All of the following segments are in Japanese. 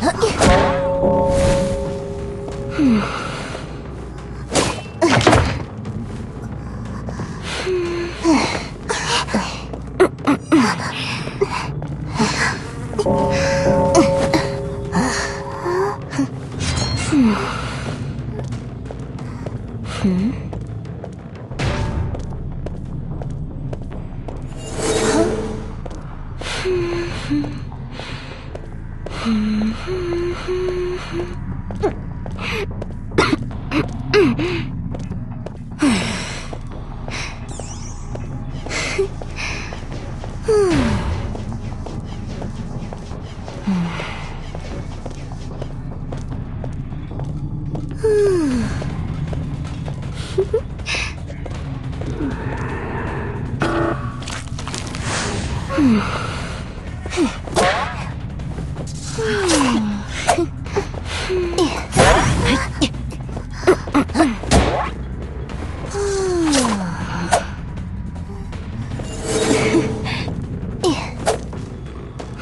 Yeah. Mm.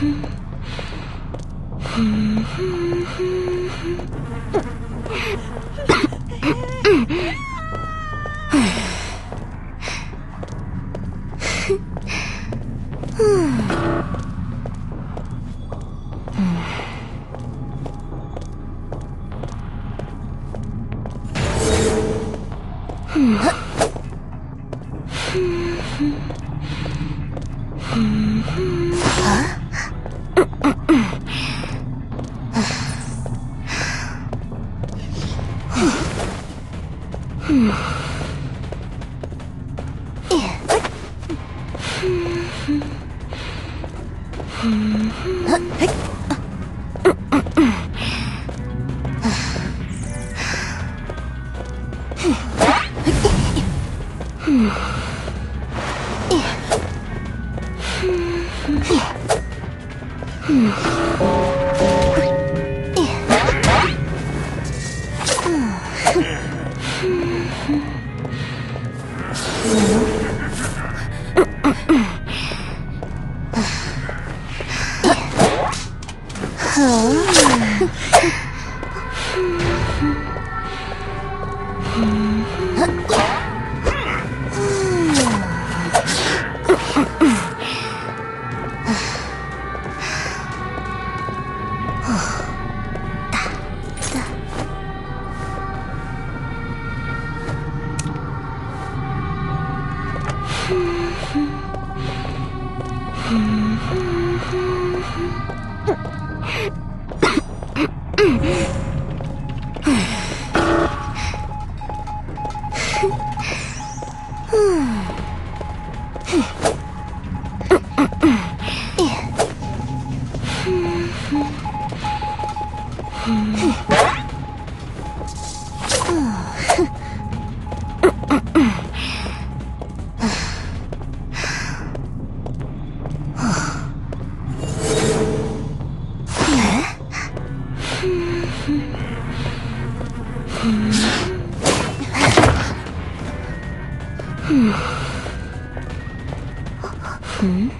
Mm-hmm. Yeah. 嗯。嗯。嗯。嗯。嗯。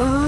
Oh.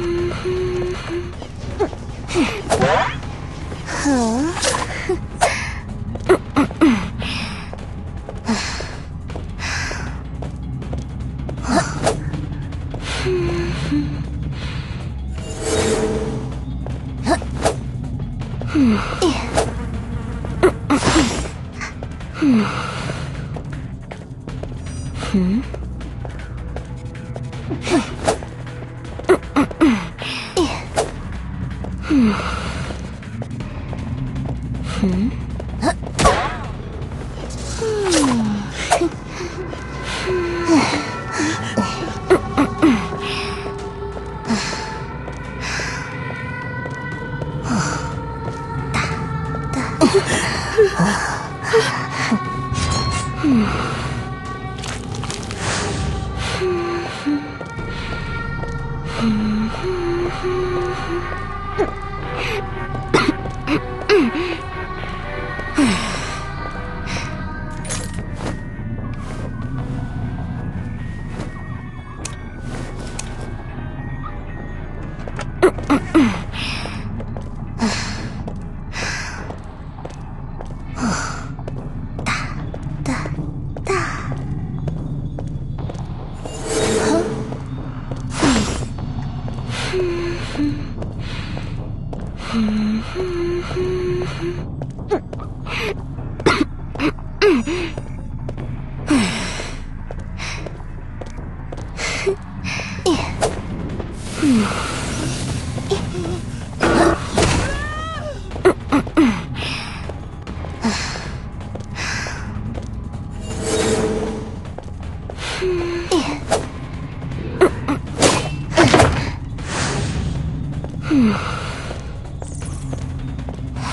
Oh. Mmm.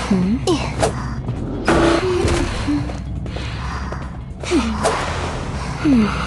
Hmm? Yeah. Hmm.